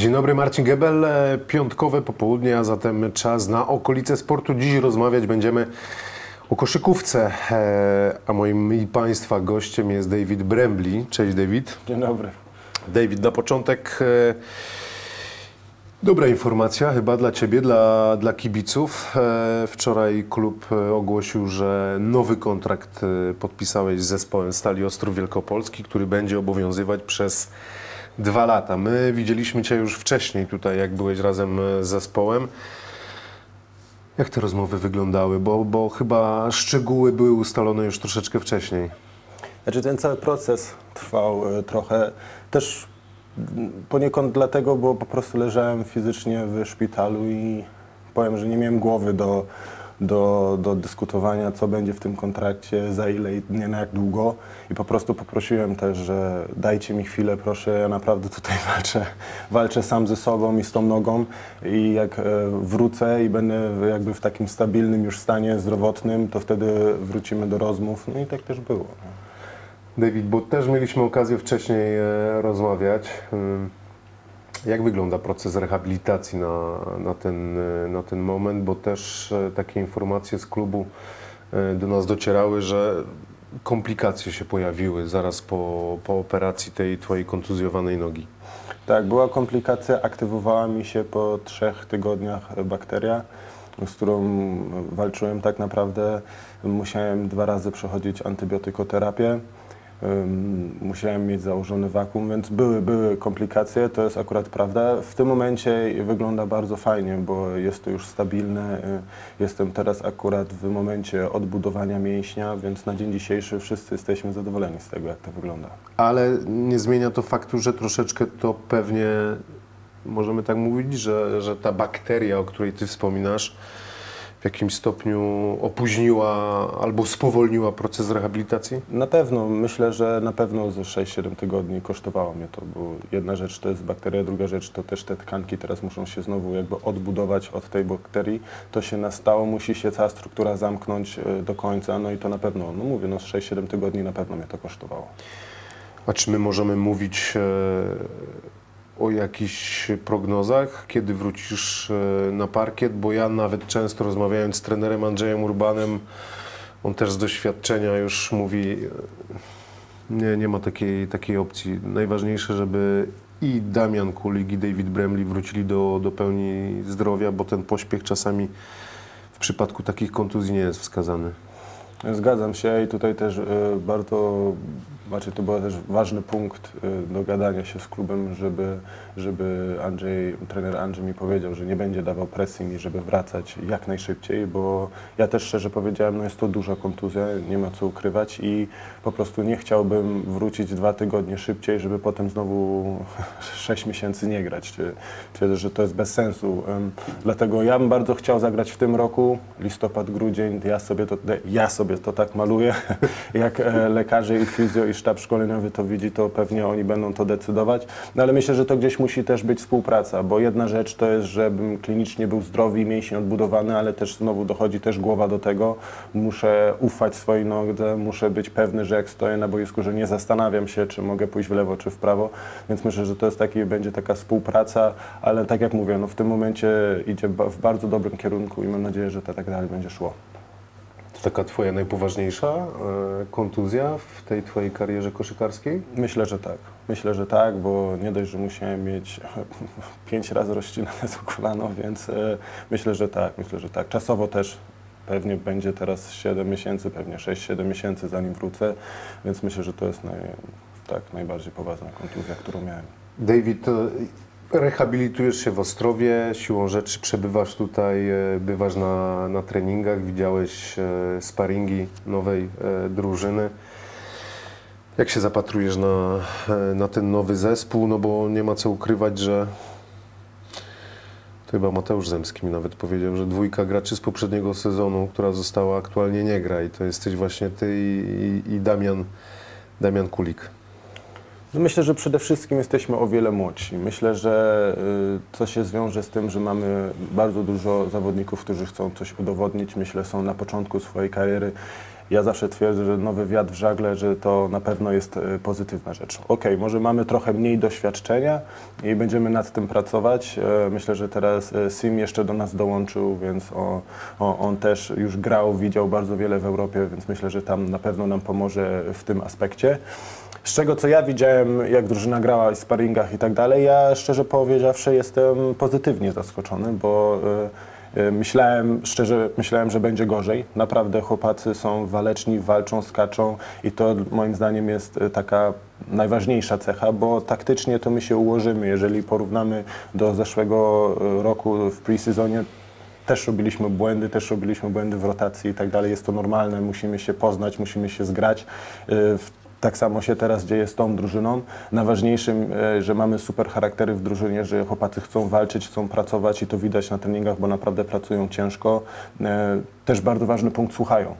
Dzień dobry, Marcin Gebel. E, Piątkowe popołudnie, a zatem czas na okolice sportu. Dziś rozmawiać będziemy o koszykówce, E, a moim i Państwa gościem jest David Brembli. Cześć David. Dzień dobry. David, na początek e, dobra informacja chyba dla Ciebie, dla, dla kibiców. Wczoraj klub ogłosił, że nowy kontrakt podpisałeś z zespołem Stali Ostrów Wielkopolski, który będzie obowiązywać przez dwa lata. My widzieliśmy Cię już wcześniej tutaj, jak byłeś razem e, z zespołem. Jak te rozmowy wyglądały? Bo, bo chyba szczegóły były ustalone już troszeczkę wcześniej. Znaczy ten cały proces trwał e, trochę też poniekąd dlatego, bo po prostu leżałem fizycznie w szpitalu i powiem, że nie miałem głowy do, do, do dyskutowania, co będzie w tym kontrakcie, za ile i nie na jak długo. I po prostu poprosiłem też, że dajcie mi chwilę, proszę, ja naprawdę tutaj walczę, walczę sam ze sobą i z tą nogą i jak e, wrócę i będę jakby w takim stabilnym już stanie zdrowotnym, to wtedy wrócimy do rozmów. No i tak też było. no. David, bo też mieliśmy okazję wcześniej e, rozmawiać. Jak wygląda proces rehabilitacji na, na, ten, e, na ten moment? Bo też e, takie informacje z klubu e, do nas docierały, że komplikacje się pojawiły zaraz po, po operacji tej twojej kontuzjowanej nogi. Tak, była komplikacja, aktywowała mi się po trzech tygodniach bakteria, z którą walczyłem tak naprawdę. Musiałem dwa razy przechodzić antybiotykoterapię. Musiałem mieć założony wakum, więc były, były komplikacje, to jest akurat prawda. W tym momencie wygląda bardzo fajnie, bo jest to już stabilne. Y, Jestem teraz akurat w momencie odbudowania mięśnia, więc na dzień dzisiejszy wszyscy jesteśmy zadowoleni z tego, jak to wygląda. Ale nie zmienia to faktu, że troszeczkę to pewnie możemy tak mówić, że, że ta bakteria, o której ty wspominasz, w jakimś stopniu opóźniła albo spowolniła proces rehabilitacji? Na pewno, myślę, że na pewno ze 6-7 tygodni kosztowało mnie to, bo jedna rzecz to jest bakteria, druga rzecz to też te tkanki teraz muszą się znowu jakby odbudować od tej bakterii. To się nastało, musi się cała struktura zamknąć e, do końca, no i to na pewno, no mówię, no z 6-7 tygodni na pewno mnie to kosztowało. A czy my możemy mówić e, o jakichś prognozach, kiedy wrócisz e, na parkiet? Bo ja nawet często rozmawiając z trenerem Andrzejem Urbanem, on też z doświadczenia już mówi, e, nie, nie ma takiej, takiej opcji. Najważniejsze, żeby i Damian Kulik, i David Bremli wrócili do, do pełni zdrowia, bo ten pośpiech czasami w przypadku takich kontuzji nie jest wskazany. Zgadzam się i tutaj też e, bardzo, znaczy to był też ważny punkt e, do gadania się z klubem, żeby, żeby Andrzej, trener Andrzej mi powiedział, że nie będzie dawał presji mi, żeby wracać jak najszybciej, bo ja też szczerze powiedziałem, no jest to duża kontuzja, nie ma co ukrywać i po prostu nie chciałbym wrócić dwa tygodnie szybciej, żeby potem znowu sześć miesięcy nie grać. Twierdzę, że to jest bez sensu. Dlatego ja bym bardzo chciał zagrać w tym roku, listopad, grudzień, ja sobie to, ja sobie to tak maluję. Jak e, lekarze i fizjo i sztab szkoleniowy to widzi, to pewnie oni będą to decydować. No ale myślę, że to gdzieś musi też być współpraca, bo jedna rzecz to jest, żebym klinicznie był zdrowy i mięsień odbudowany, ale też znowu dochodzi też głowa do tego. Muszę ufać swojej nodze, muszę być pewny, że jak stoję na boisku, że nie zastanawiam się, czy mogę pójść w lewo, czy w prawo. Więc myślę, że to jest taki, będzie taka współpraca, ale tak jak mówię, no w tym momencie idzie w bardzo dobrym kierunku i mam nadzieję, że to tak dalej będzie szło. To taka twoja najpoważniejsza e, kontuzja w tej twojej karierze koszykarskiej? Myślę, że tak. Myślę, że tak, bo nie dość, że musiałem mieć pięć razy rozcinane to kolano, więc e, myślę, że tak, myślę, że tak. Czasowo też pewnie będzie teraz 7 miesięcy, pewnie 6-7 miesięcy zanim wrócę, więc myślę, że to jest naj, tak, najbardziej poważna kontuzja, którą miałem. David, rehabilitujesz się w Ostrowie, siłą rzeczy przebywasz tutaj, e, bywasz na, na treningach, widziałeś e, sparingi nowej e, drużyny. Jak się zapatrujesz na, na ten nowy zespół? No bo nie ma co ukrywać, że to chyba Mateusz Zemski mi nawet powiedział, że dwójka graczy z poprzedniego sezonu, która została aktualnie nie gra i to jesteś właśnie ty i, i, i Damian, Damian Kulik. Myślę, że przede wszystkim jesteśmy o wiele młodsi. Myślę, że y, to się zwiąże z tym, że mamy bardzo dużo zawodników, którzy chcą coś udowodnić. Myślę, są na początku swojej kariery. ja zawsze twierdzę, że nowy wiatr w żagle, że to na pewno jest e, pozytywna rzecz. Ok, może mamy trochę mniej doświadczenia i będziemy nad tym pracować. E, myślę, że teraz e, Sim jeszcze do nas dołączył, więc on, on też już grał, widział bardzo wiele w Europie, więc myślę, że tam na pewno nam pomoże w tym aspekcie. Z czego co ja widziałem, jak drużyna grała w sparingach i tak dalej, ja szczerze powiedziawszy jestem pozytywnie zaskoczony, bo y, myślałem, szczerze myślałem, że będzie gorzej. Naprawdę chłopacy są waleczni, walczą, skaczą i to moim zdaniem jest y, taka najważniejsza cecha, bo taktycznie to my się ułożymy. Jeżeli porównamy do zeszłego roku w pre-sezonie, też robiliśmy błędy, też robiliśmy błędy w rotacji i tak dalej. Jest to normalne, musimy się poznać, musimy się zgrać. W tak samo się teraz dzieje z tą drużyną. Najważniejszym, e, że mamy super charaktery w drużynie, że chłopacy chcą walczyć, chcą pracować i to widać na treningach, bo naprawdę pracują ciężko. E, też bardzo ważny punkt, słuchają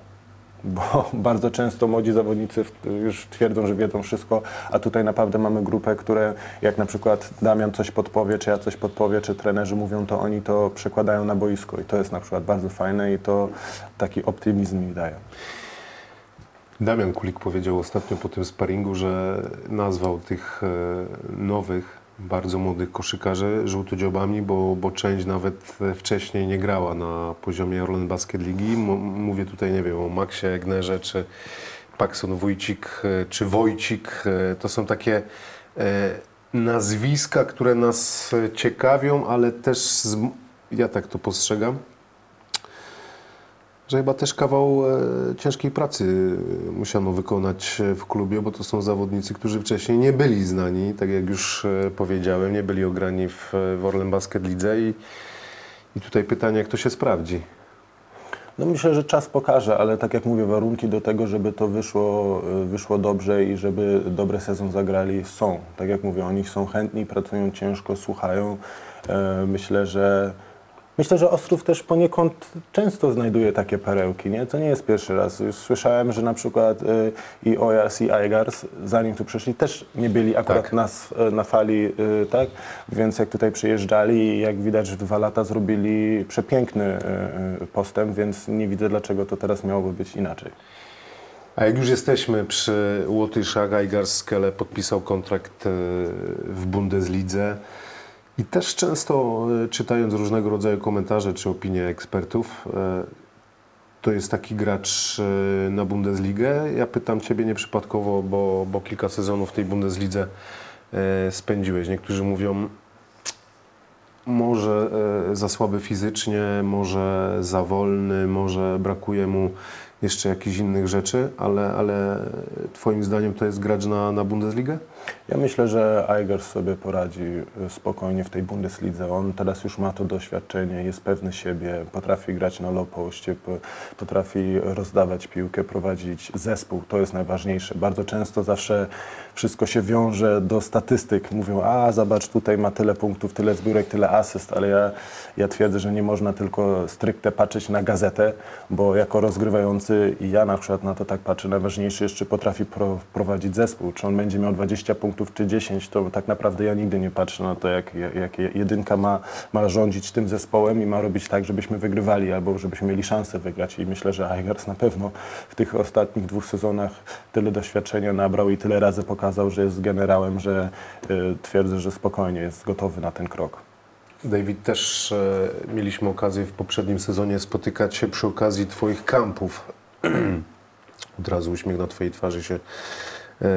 bo bardzo często młodzi zawodnicy już twierdzą, że wiedzą wszystko, a tutaj naprawdę mamy grupę, które jak na przykład Damian coś podpowie, czy ja coś podpowie, czy trenerzy mówią, to oni to przekładają na boisko i to jest na przykład bardzo fajne i to taki optymizm mi daje. Damian Kulik powiedział ostatnio po tym sparingu, że nazwał tych e, nowych, bardzo młodych koszykarzy żółtodziobami, bo, bo część nawet wcześniej nie grała na poziomie Orlen Basket Ligi. Mówię tutaj, nie wiem, o Maxie Egnerze, czy Paxson Wójcik, e, czy Wojcik. E, to są takie nazwiska, które nas ciekawią, ale też, ja tak to postrzegam, że chyba też kawał e, ciężkiej pracy musiano wykonać w klubie, bo to są zawodnicy, którzy wcześniej nie byli znani, tak jak już e, powiedziałem, nie byli ograni w, Orlen Basket Lidze i, i tutaj pytanie, jak to się sprawdzi. No myślę, że czas pokaże, ale tak jak mówię, warunki do tego, żeby to wyszło, e, wyszło dobrze i żeby dobry sezon zagrali są. Tak jak mówię, oni są chętni, pracują ciężko, słuchają. Myślę, że Myślę, że Ostrów też poniekąd często znajduje takie perełki, nie? To nie jest pierwszy raz. Już słyszałem, że na przykład y, i Ojas i Aigars, zanim tu przyszli, też nie byli akurat tak. nas, y, na fali, y, tak? Więc jak tutaj przyjeżdżali, jak widać, w dwa lata zrobili przepiękny postęp, więc nie widzę, dlaczego to teraz miałoby być inaczej. A jak już jesteśmy przy Łotyszach, Aigars Skele podpisał kontrakt w Bundeslidze. I też często e, czytając różnego rodzaju komentarze czy opinie ekspertów, e, to jest taki gracz e, na Bundesligę. Ja pytam Ciebie nieprzypadkowo, bo, bo kilka sezonów w tej Bundeslidze spędziłeś. Niektórzy mówią, może za słaby fizycznie, może za wolny, może brakuje mu jeszcze jakichś innych rzeczy, ale, ale Twoim zdaniem to jest gracz na, na Bundesligę? Ja myślę, że Eigers sobie poradzi e, spokojnie w tej Bundeslidze. On teraz już ma to doświadczenie, jest pewny siebie, potrafi grać na low postie, potrafi rozdawać piłkę, prowadzić zespół. To jest najważniejsze. Bardzo często zawsze wszystko się wiąże do statystyk. Mówią, a zobacz, tutaj ma tyle punktów, tyle zbiórek, tyle asyst, ale ja, ja twierdzę, że nie można tylko stricte patrzeć na gazetę, bo jako rozgrywający i ja na przykład na to tak patrzę, najważniejsze jest, czy potrafi pro, prowadzić zespół, czy on będzie miał 20 punktów czy 10, to tak naprawdę ja nigdy nie patrzę na to, jak, jak jedynka ma, ma rządzić tym zespołem i ma robić tak, żebyśmy wygrywali albo żebyśmy mieli szansę wygrać. I myślę, że Aigars na pewno w tych ostatnich dwóch sezonach tyle doświadczenia nabrał i tyle razy pokazał, że jest generałem, że y, twierdzę, że spokojnie jest gotowy na ten krok. David, też e, mieliśmy okazję w poprzednim sezonie spotykać się przy okazji Twoich kampów. Od razu uśmiech na Twojej twarzy się e,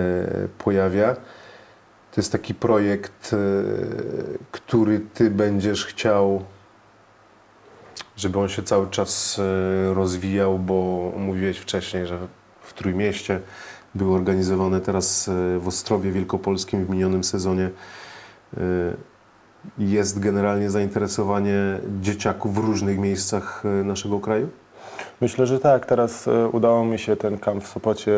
pojawia. To jest taki projekt, e, który Ty będziesz chciał, żeby on się cały czas e, rozwijał, bo mówiłeś wcześniej, że w Trójmieście były organizowane teraz w Ostrowie Wielkopolskim w minionym sezonie. Jest generalnie zainteresowanie dzieciaków w różnych miejscach naszego kraju? Myślę, że tak. Teraz udało mi się ten kamp w Sopocie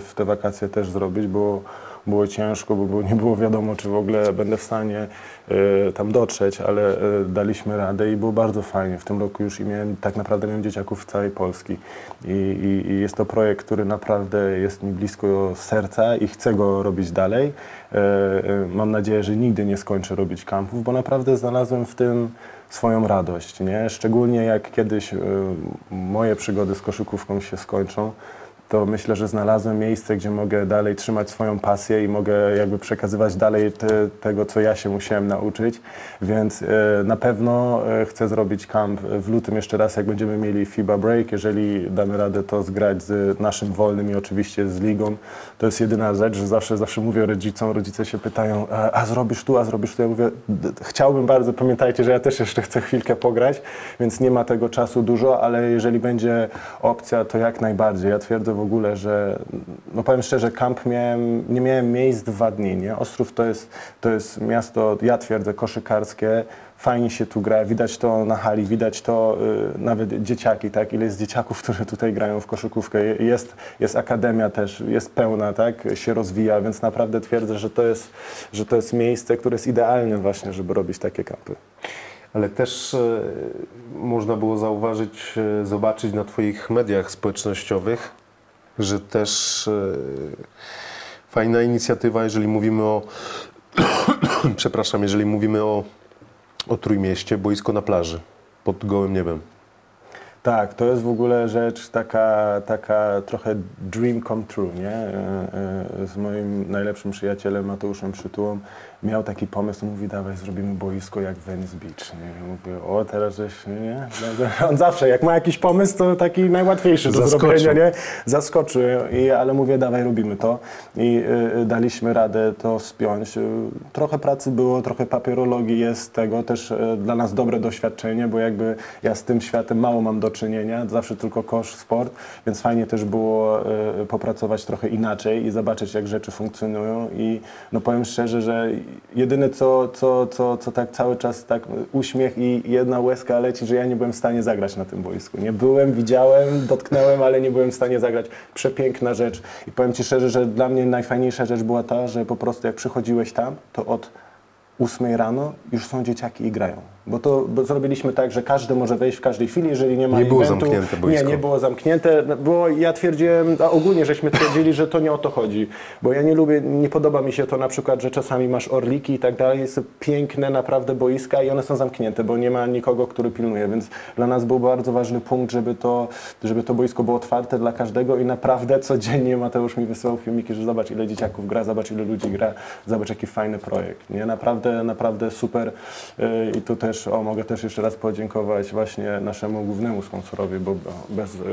w te wakacje też zrobić, bo było ciężko, bo nie było wiadomo, czy w ogóle będę w stanie y, tam dotrzeć, ale daliśmy radę i było bardzo fajnie. W tym roku już i miałem, tak naprawdę miałem dzieciaków w całej Polski I, i, i jest to projekt, który naprawdę jest mi blisko serca i chcę go robić dalej. Mam nadzieję, że nigdy nie skończę robić kampów, bo naprawdę znalazłem w tym swoją radość, nie? Szczególnie jak kiedyś moje przygody z koszykówką się skończą, to myślę, że znalazłem miejsce, gdzie mogę dalej trzymać swoją pasję i mogę jakby przekazywać dalej te, tego, co ja się musiałem nauczyć, więc e, na pewno e, chcę zrobić camp w lutym jeszcze raz, jak będziemy mieli FIBA Break, jeżeli damy radę to zgrać z naszym wolnym i oczywiście z ligą, to jest jedyna rzecz, że zawsze, zawsze mówię rodzicom, rodzice się pytają, a, zrobisz tu, a zrobisz tu, ja mówię, chciałbym bardzo, pamiętajcie, że ja też jeszcze chcę chwilkę pograć, więc nie ma tego czasu dużo, ale jeżeli będzie opcja, to jak najbardziej. Ja twierdzę w ogóle, że no powiem szczerze, kamp miałem, nie miałem miejsc dwa dni, nie? Ostrów to jest, to jest miasto, ja twierdzę, koszykarskie, fajnie się tu gra, widać to na hali, widać to y, nawet dzieciaki, tak, ile jest dzieciaków, którzy tutaj grają w koszykówkę, jest, jest akademia też, jest pełna, tak, się rozwija, więc naprawdę twierdzę, że to jest, że to jest miejsce, które jest idealne właśnie, żeby robić takie kampy. Ale też e, można było zauważyć, e, zobaczyć na Twoich mediach społecznościowych, że też e, fajna inicjatywa, jeżeli mówimy o, przepraszam, jeżeli mówimy o, o Trójmieście, boisko na plaży pod gołym niebem. Tak, to jest w ogóle rzecz taka, taka trochę dream come true, nie? Z moim najlepszym przyjacielem Mateuszem Przytułą miał taki pomysł, mówi dawaj zrobimy boisko jak Venice Beach. Nie? Ja mówię, o teraz żeś, nie? On zawsze, jak ma jakiś pomysł, to taki najłatwiejszy do zrobienia, nie? Zaskoczy, I, ale mówię, dawaj robimy to. I y, daliśmy radę to spiąć. Trochę pracy było, trochę papierologii jest tego, też y, dla nas dobre doświadczenie, bo jakby ja z tym światem mało mam do czynienia, zawsze tylko kosz, sport, więc fajnie też było y, popracować trochę inaczej i zobaczyć, jak rzeczy funkcjonują i no powiem szczerze, że jedyne co, co, co, co tak cały czas tak uśmiech i jedna łezka leci, że ja nie byłem w stanie zagrać na tym boisku. Nie byłem, widziałem, dotknąłem, ale nie byłem w stanie zagrać. Przepiękna rzecz. I powiem Ci szczerze, że dla mnie najfajniejsza rzecz była ta, że po prostu jak przychodziłeś tam, to od 8 rano już są dzieciaki i grają. Bo to bo zrobiliśmy tak, że każdy może wejść w każdej chwili, jeżeli nie ma Nie było eventu. zamknięte boisko. Nie, nie było zamknięte. Było, ja twierdziłem, a ogólnie żeśmy twierdzili, że to nie o to chodzi. Bo ja nie lubię, nie podoba mi się to na przykład, że czasami masz orliki i tak dalej, jest piękne naprawdę boiska i one są zamknięte, bo nie ma nikogo, który pilnuje, więc dla nas był bardzo ważny punkt, żeby to, żeby to boisko było otwarte dla każdego i naprawdę codziennie Mateusz mi wysyłał filmiki, że zobacz ile dzieciaków gra, zobacz ile ludzi gra, zobacz jaki fajny projekt. Nie, naprawdę, naprawdę super Yy, i tu też, o, mogę też jeszcze raz podziękować właśnie naszemu głównemu sponsorowi, bo bez, yy,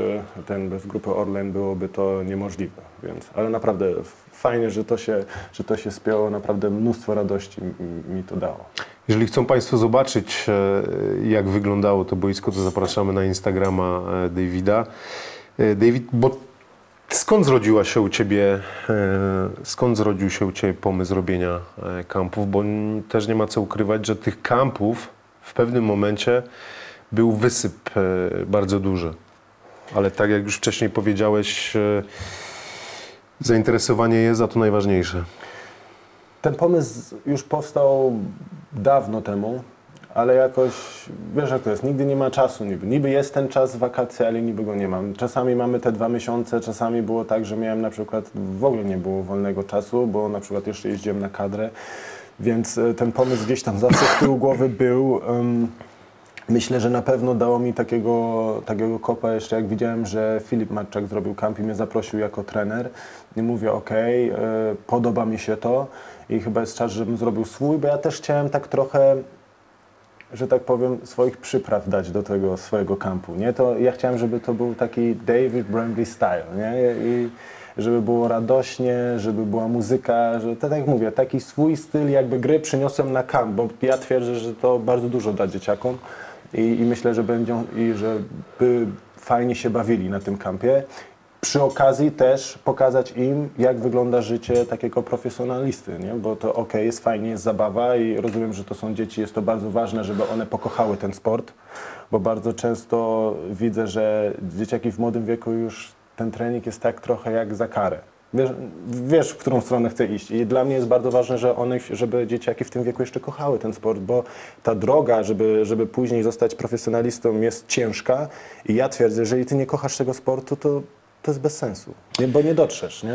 ten, bez grupy Orlen byłoby to niemożliwe, więc, ale naprawdę fajnie, że to się, że to się spięło, naprawdę mnóstwo radości mi, to dało. Jeżeli chcą Państwo zobaczyć, e, jak wyglądało to boisko, to zapraszamy na Instagrama e, Davida. E, David, bo skąd zrodziła się u Ciebie, e, skąd zrodził się u Ciebie pomysł robienia e, kampów? Bo też nie ma co ukrywać, że tych kampów w pewnym momencie był wysyp e, bardzo duży. Ale tak jak już wcześniej powiedziałeś, zainteresowanie jest, a to najważniejsze. Ten pomysł już powstał dawno temu, ale jakoś, wiesz jak to jest, nigdy nie ma czasu niby. Niby jest ten czas wakacji, ale niby go nie mam. Czasami mamy te dwa miesiące, czasami było tak, że miałem na przykład, w ogóle nie było wolnego czasu, bo na przykład jeszcze jeździłem na kadrę, więc e, ten pomysł gdzieś tam zawsze z tyłu głowy był. Myślę, że na pewno dało mi takiego, takiego kopa jeszcze jak widziałem, że Filip Matczak zrobił kamp i mnie zaprosił jako trener. I mówię, okej, e, podoba mi się to i chyba jest czas, żebym zrobił swój, bo ja też chciałem tak trochę że tak powiem, swoich przypraw dać do tego swojego kampu, nie? To ja chciałem, żeby to był taki David Bramley style, nie? I żeby było radośnie, żeby była muzyka, że tak jak mówię, taki swój styl jakby gry przyniosłem na kamp, bo ja twierdzę, że to bardzo dużo da dzieciakom i, i myślę, że będą i żeby fajnie się bawili na tym kampie. Przy okazji też pokazać im, jak wygląda życie takiego profesjonalisty, nie? bo to ok, jest fajnie, jest zabawa i rozumiem, że to są dzieci, jest to bardzo ważne, żeby one pokochały ten sport, bo bardzo często widzę, że dzieciaki w młodym wieku już ten trening jest tak trochę jak za karę. Wiesz, wiesz, w którą stronę chcę iść. I dla mnie jest bardzo ważne, że one, żeby dzieciaki w tym wieku jeszcze kochały ten sport, bo ta droga, żeby, żeby później zostać profesjonalistą jest ciężka i ja twierdzę, jeżeli ty nie kochasz tego sportu, to to jest bez sensu, nie? bo nie dotrzesz, nie?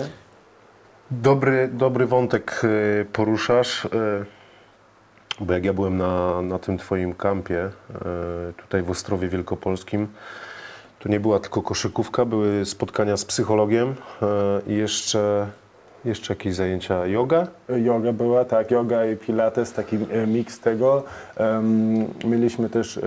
Dobry, dobry wątek y, poruszasz, y, bo jak ja byłem na, na tym Twoim kampie y, tutaj w Ostrowie Wielkopolskim, To nie była tylko koszykówka, były spotkania z psychologiem i jeszcze, jeszcze jakieś zajęcia yoga. Yoga była, tak, yoga i pilates, taki miks tego. Mieliśmy też,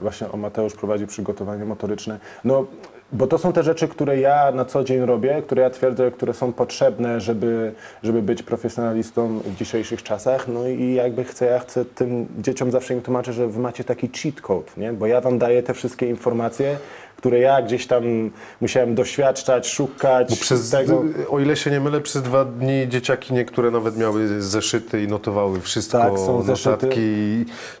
właśnie o Mateusz prowadzi przygotowanie motoryczne. No, bo to są te rzeczy, które ja na co dzień robię, które ja twierdzę, które są potrzebne, żeby, żeby być profesjonalistą w dzisiejszych czasach. No i jakby chcę, ja chcę tym dzieciom zawsze im tłumaczę, że wy macie taki cheat code, nie? Bo ja wam daję te wszystkie informacje, które ja gdzieś tam musiałem doświadczać, szukać Bo przez, tego. o ile się nie mylę, przez dwa dni dzieciaki niektóre nawet miały zeszyty i notowały wszystko, Tak, są notatki.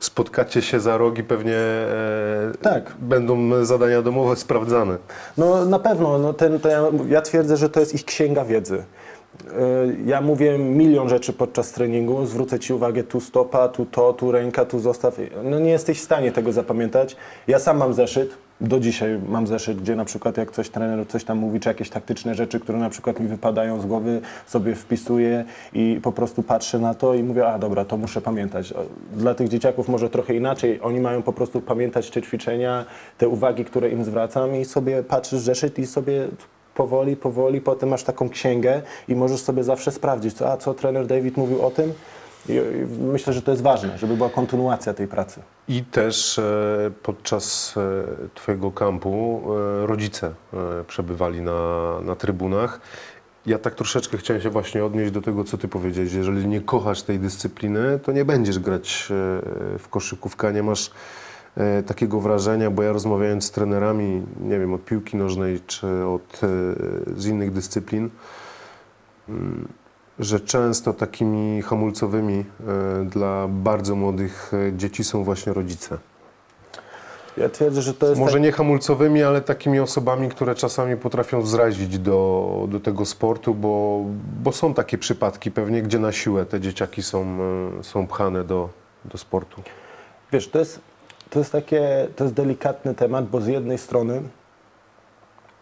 Spotkacie się za rogi, pewnie e, Tak. będą zadania domowe sprawdzane. No na pewno, no ten, to ja, twierdzę, że to jest ich księga wiedzy. Yy, Ja mówię milion rzeczy podczas treningu, zwrócę Ci uwagę, tu stopa, tu to, tu ręka, tu zostaw. No nie jesteś w stanie tego zapamiętać. Ja sam mam zeszyt, do dzisiaj mam zeszyt, gdzie na przykład jak coś trener coś tam mówi, czy jakieś taktyczne rzeczy, które na przykład mi wypadają z głowy, sobie wpisuję i po prostu patrzę na to i mówię, a dobra, to muszę pamiętać. Dla tych dzieciaków może trochę inaczej, oni mają po prostu pamiętać te ćwiczenia, te uwagi, które im zwracam i sobie patrzysz zeszyt i sobie powoli, powoli, potem masz taką księgę i możesz sobie zawsze sprawdzić, co, a co trener David mówił o tym. I, myślę, że to jest ważne, żeby była kontynuacja tej pracy. I też e, podczas e, Twojego kampu e, rodzice przebywali na, na trybunach. Ja tak troszeczkę chciałem się właśnie odnieść do tego, co Ty powiedziałeś. Jeżeli nie kochasz tej dyscypliny, to nie będziesz grać w koszykówkę, nie masz takiego wrażenia, bo ja rozmawiając z trenerami, nie wiem, od piłki nożnej czy od, z innych dyscyplin, mm, że często takimi hamulcowymi e, dla bardzo młodych e, dzieci są właśnie rodzice. Ja twierdzę, że to jest Może tak, nie hamulcowymi, ale takimi osobami, które czasami potrafią zrazić do, do tego sportu, bo, bo są takie przypadki pewnie, gdzie na siłę te dzieciaki są, e, są pchane do, do sportu. wiesz, to jest, to jest takie, to jest delikatny temat, bo z jednej strony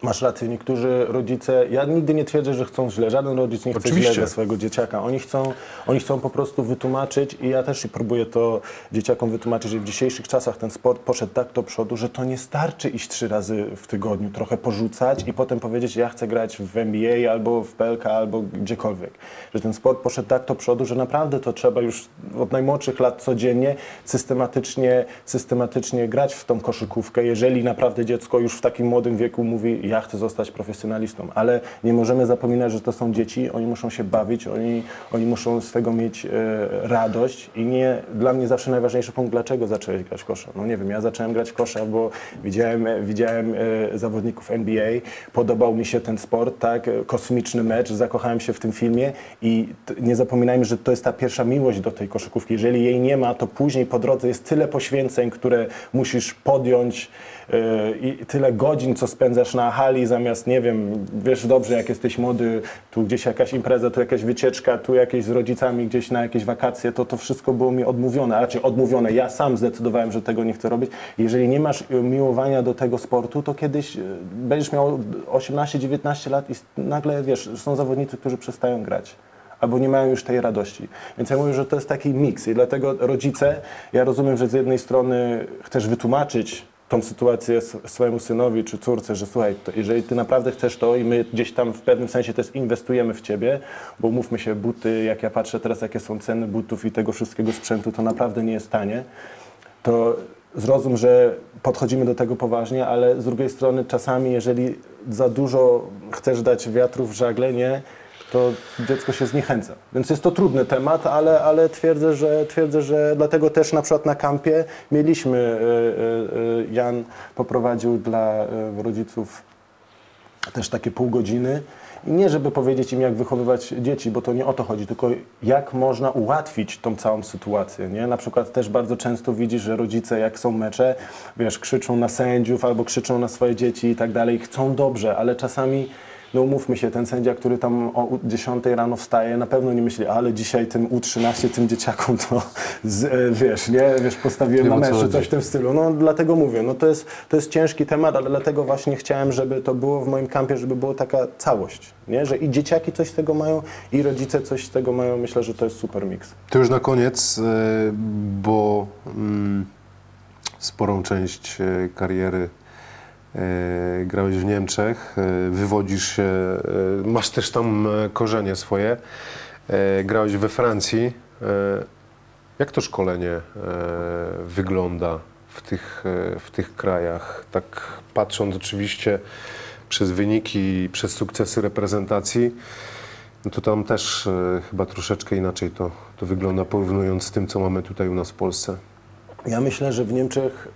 masz rację, niektórzy rodzice, ja nigdy nie twierdzę, że chcą źle, żaden rodzic nie chce Oczywiście. źle dla swojego dzieciaka. Oni chcą, oni chcą po prostu wytłumaczyć i ja też próbuję to dzieciakom wytłumaczyć, że w dzisiejszych czasach ten sport poszedł tak do przodu, że to nie starczy iść trzy razy w tygodniu, trochę porzucać i potem powiedzieć, ja chcę grać w NBA albo w PLK albo gdziekolwiek. Że ten sport poszedł tak do przodu, że naprawdę to trzeba już od najmłodszych lat codziennie systematycznie, systematycznie grać w tą koszykówkę, jeżeli naprawdę dziecko już w takim młodym wieku mówi, ja chcę zostać profesjonalistą, ale nie możemy zapominać, że to są dzieci, oni muszą się bawić, oni, oni muszą z tego mieć e, radość i nie, dla mnie zawsze najważniejszy punkt, dlaczego zacząłeś grać w kosza. No nie wiem, ja zacząłem grać w kosza, bo widziałem, e, widziałem e, zawodników NBA, podobał mi się ten sport, tak, e, kosmiczny mecz, zakochałem się w tym filmie i nie zapominajmy, że to jest ta pierwsza miłość do tej koszykówki. Jeżeli jej nie ma, to później po drodze jest tyle poświęceń, które musisz podjąć e, i tyle godzin, co spędzasz na hali, zamiast, nie wiem, wiesz dobrze, jak jesteś młody, tu gdzieś jakaś impreza, tu jakaś wycieczka, tu jakieś z rodzicami gdzieś na jakieś wakacje, to to wszystko było mi odmówione, a raczej odmówione. Ja sam zdecydowałem, że tego nie chcę robić. Jeżeli nie masz e, miłowania do tego sportu, to kiedyś e, będziesz miał 18-19 lat i nagle, wiesz, są zawodnicy, którzy przestają grać albo nie mają już tej radości. Więc ja mówię, że to jest taki miks i dlatego rodzice, ja rozumiem, że z jednej strony chcesz wytłumaczyć tą sytuację swojemu synowi czy córce, że słuchaj, jeżeli ty naprawdę chcesz to i my gdzieś tam w pewnym sensie też inwestujemy w ciebie, bo umówmy się, buty, jak ja patrzę teraz, jakie są ceny butów i tego wszystkiego sprzętu, to naprawdę nie jest tanie, to zrozum, że podchodzimy do tego poważnie, ale z drugiej strony czasami, jeżeli za dużo chcesz dać wiatru w żagle, nie, to dziecko się zniechęca. Więc jest to trudny temat, ale, ale twierdzę, że, twierdzę, że dlatego też na przykład na kampie mieliśmy, y, y, y, Jan poprowadził dla rodziców też takie pół godziny. I nie żeby powiedzieć im, jak wychowywać dzieci, bo to nie o to chodzi, tylko jak można ułatwić tą całą sytuację. Nie? Na przykład też bardzo często widzisz, że rodzice, jak są mecze, wiesz, krzyczą na sędziów albo krzyczą na swoje dzieci i tak dalej, chcą dobrze, ale czasami. No umówmy się, ten sędzia, który tam o 10 rano wstaje, na pewno nie myśli, ale dzisiaj tym U13, tym dzieciakom to, z, e, wiesz, nie, wiesz, postawiłem na mecz, coś w tym stylu. No dlatego mówię, no to jest, to jest ciężki temat, ale dlatego właśnie chciałem, żeby to było w moim kampie, żeby była taka całość, nie? Że i dzieciaki coś z tego mają, i rodzice coś z tego mają. Myślę, że to jest super miks. To już na koniec, e, bo mm, sporą część e, kariery grałeś w Niemczech, e, wywodzisz się, e, masz też tam e, korzenie swoje. E, grałeś we Francji. E, jak to szkolenie e, wygląda w tych, e, w tych krajach? Tak patrząc oczywiście przez wyniki i przez sukcesy reprezentacji, no to tam też e, chyba troszeczkę inaczej to, to wygląda, porównując z tym, co mamy tutaj u nas w Polsce. Ja myślę, że w Niemczech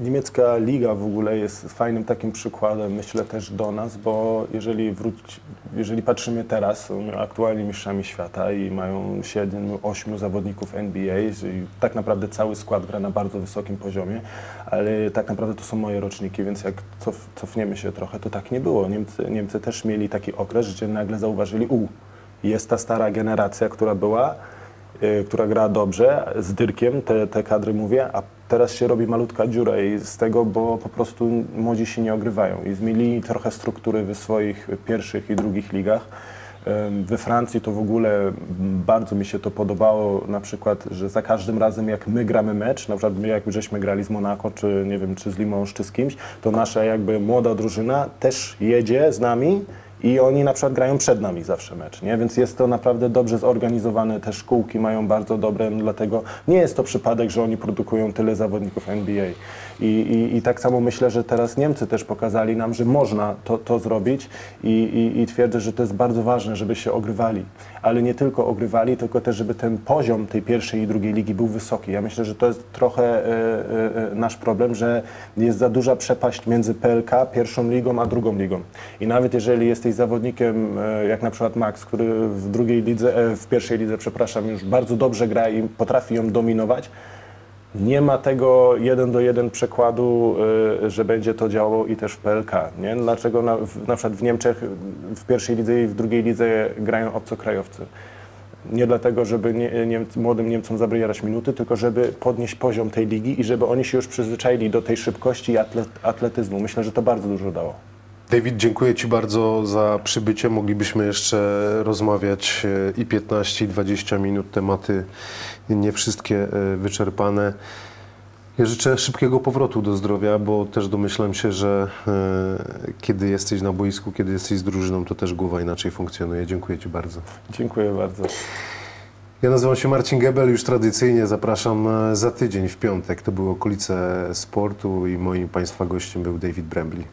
niemiecka liga w ogóle jest fajnym takim przykładem, myślę też do nas, bo jeżeli, wróć, jeżeli patrzymy teraz, są aktualnie mistrzami świata i mają 7-8 zawodników NBA i tak naprawdę cały skład gra na bardzo wysokim poziomie, ale tak naprawdę to są moje roczniki, więc jak cof, cofniemy się trochę, to tak nie było. Niemcy, Niemcy też mieli taki okres, gdzie nagle zauważyli, u, jest ta stara generacja, która była, y, która gra dobrze, z Dyrkiem, te, te kadry mówię, a teraz się robi malutka dziura i z tego, bo po prostu młodzi się nie ogrywają i zmienili trochę struktury w swoich pierwszych i drugich ligach. We Francji to w ogóle bardzo mi się to podobało, na przykład, że za każdym razem jak my gramy mecz, na przykład jak żeśmy grali z Monaco, czy nie wiem, czy z Limoges, czy z kimś, to nasza jakby młoda drużyna też jedzie z nami i oni na przykład grają przed nami zawsze mecz, nie? Więc jest to naprawdę dobrze zorganizowane, te szkółki mają bardzo dobre, dlatego nie jest to przypadek, że oni produkują tyle zawodników NBA. I, i, i tak samo myślę, że teraz Niemcy też pokazali nam, że można to, to zrobić i, i, i twierdzę, że to jest bardzo ważne, żeby się ogrywali. Ale nie tylko ogrywali, tylko też, żeby ten poziom tej pierwszej i drugiej ligi był wysoki. Ja myślę, że to jest trochę e, e, nasz problem, że jest za duża przepaść między PLK, pierwszą ligą, a drugą ligą. I nawet jeżeli jesteś zawodnikiem, e, jak na przykład Max, który w drugiej lidze, w pierwszej lidze, przepraszam, już bardzo dobrze gra i potrafi ją dominować, nie ma tego jeden do jeden przekładu, y, że będzie to działało i też w PLK. Nie? Dlaczego na, na przykład w Niemczech w pierwszej lidze i w drugiej lidze grają obcokrajowcy? Nie dlatego, żeby nie, młodym Niemcom zabierać minuty, tylko żeby podnieść poziom tej ligi i żeby oni się już przyzwyczaili do tej szybkości i atlet, atletyzmu. Myślę, że to bardzo dużo dało. David, dziękuję Ci bardzo za przybycie. Moglibyśmy jeszcze rozmawiać e, i 15, i 20 minut, tematy nie wszystkie e, wyczerpane. Ja życzę szybkiego powrotu do zdrowia, bo też domyślam się, że e, kiedy jesteś na boisku, kiedy jesteś z drużyną, to też głowa inaczej funkcjonuje. Dziękuję Ci bardzo. Dziękuję bardzo. Ja nazywam się Marcin Gebel, już tradycyjnie zapraszam za tydzień w piątek. To były okolice sportu i moim Państwa gościem był David Brembly.